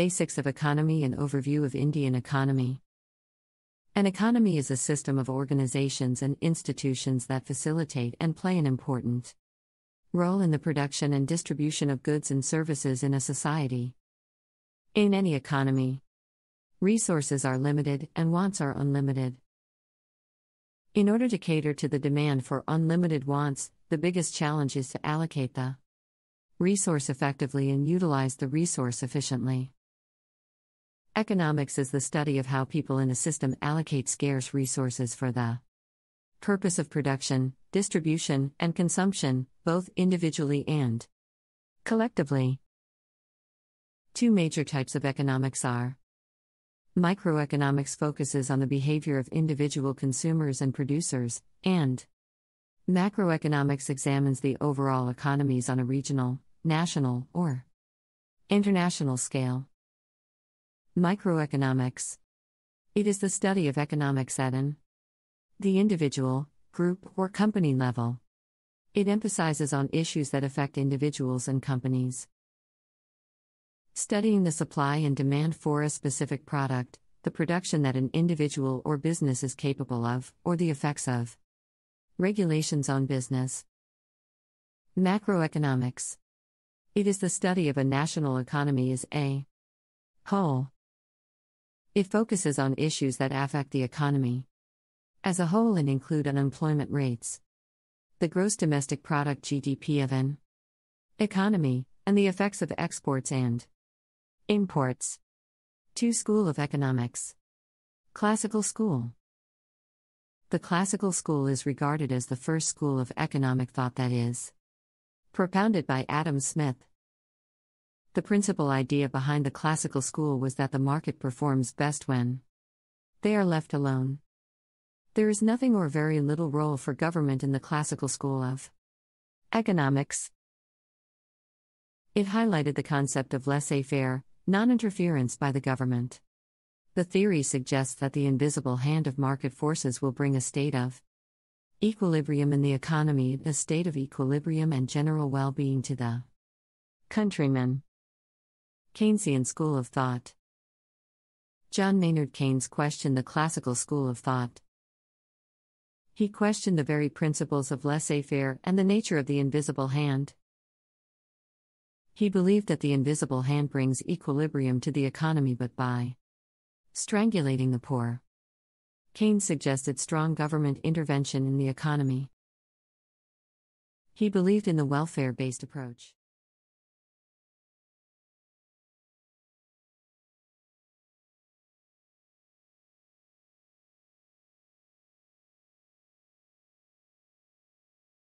Basics of Economy and Overview of Indian Economy. An economy is a system of organizations and institutions that facilitate and play an important role in the production and distribution of goods and services in a society. In any economy, resources are limited and wants are unlimited. In order to cater to the demand for unlimited wants, the biggest challenge is to allocate the resource effectively and utilize the resource efficiently. Economics is the study of how people in a system allocate scarce resources for the purpose of production, distribution, and consumption, both individually and collectively. Two major types of economics are Microeconomics focuses on the behavior of individual consumers and producers, and Macroeconomics examines the overall economies on a regional, national, or international scale. Microeconomics. It is the study of economics at an the individual, group, or company level. It emphasizes on issues that affect individuals and companies. Studying the supply and demand for a specific product, the production that an individual or business is capable of, or the effects of regulations on business. Macroeconomics. It is the study of a national economy as a whole. It focuses on issues that affect the economy as a whole and include unemployment rates, the gross domestic product GDP of an economy, and the effects of exports and imports. 2. School of Economics. Classical School. The classical school is regarded as the first school of economic thought that is propounded by Adam Smith. The principal idea behind the classical school was that the market performs best when they are left alone. There is nothing or very little role for government in the classical school of economics. It highlighted the concept of laissez faire, non interference by the government. The theory suggests that the invisible hand of market forces will bring a state of equilibrium in the economy, a state of equilibrium and general well being to the countrymen. Keynesian School of Thought John Maynard Keynes questioned the classical school of thought. He questioned the very principles of laissez faire and the nature of the invisible hand. He believed that the invisible hand brings equilibrium to the economy but by strangulating the poor. Keynes suggested strong government intervention in the economy. He believed in the welfare based approach.